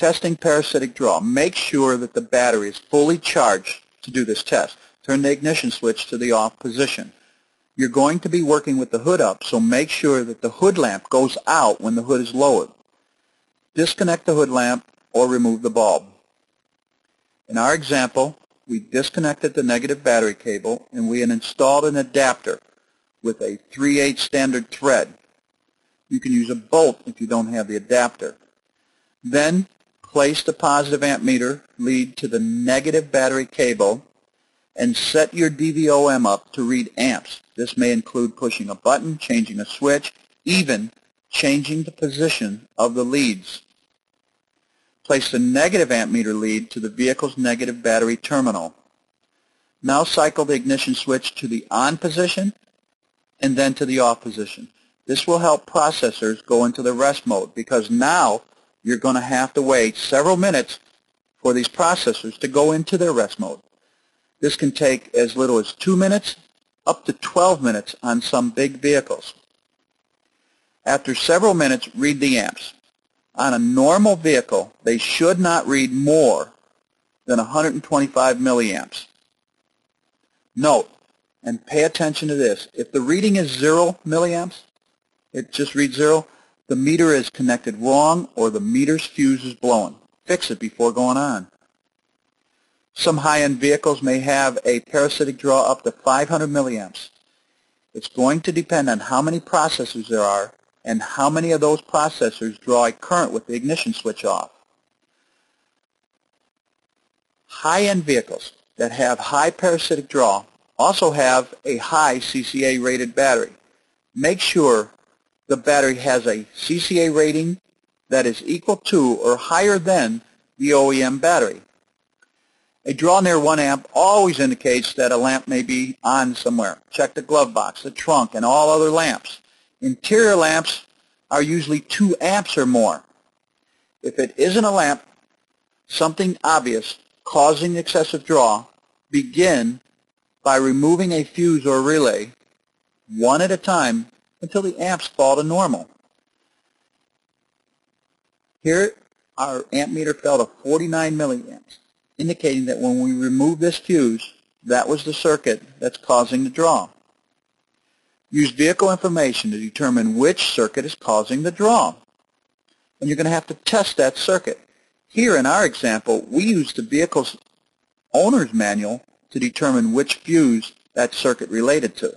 Testing parasitic draw. Make sure that the battery is fully charged to do this test. Turn the ignition switch to the off position. You're going to be working with the hood up, so make sure that the hood lamp goes out when the hood is lowered. Disconnect the hood lamp or remove the bulb. In our example, we disconnected the negative battery cable and we installed an adapter with a 3/8 standard thread. You can use a bolt if you don't have the adapter. Then place the positive amp meter lead to the negative battery cable and set your DVOM up to read amps. This may include pushing a button, changing a switch, even changing the position of the leads. Place the negative amp meter lead to the vehicle's negative battery terminal. Now cycle the ignition switch to the on position and then to the off position. This will help processors go into the rest mode because now you're going to have to wait several minutes for these processors to go into their rest mode. This can take as little as 2 minutes up to 12 minutes on some big vehicles. After several minutes, read the amps. On a normal vehicle, they should not read more than 125 milliamps. Note, and pay attention to this, if the reading is 0 milliamps, it just reads 0, the meter is connected wrong or the meter's fuse is blowing. Fix it before going on. Some high-end vehicles may have a parasitic draw up to 500 milliamps. It's going to depend on how many processors there are and how many of those processors draw a current with the ignition switch off. High-end vehicles that have high parasitic draw also have a high CCA rated battery. Make sure the battery has a CCA rating that is equal to or higher than the OEM battery. A draw near 1 amp always indicates that a lamp may be on somewhere. Check the glove box, the trunk, and all other lamps. Interior lamps are usually 2 amps or more. If it isn't a lamp, something obvious causing excessive draw, begin by removing a fuse or relay one at a time until the amps fall to normal. Here our amp meter fell to 49 milliamps, indicating that when we remove this fuse, that was the circuit that's causing the draw. Use vehicle information to determine which circuit is causing the draw. And you're going to have to test that circuit. Here in our example, we used the vehicle's owner's manual to determine which fuse that circuit related to.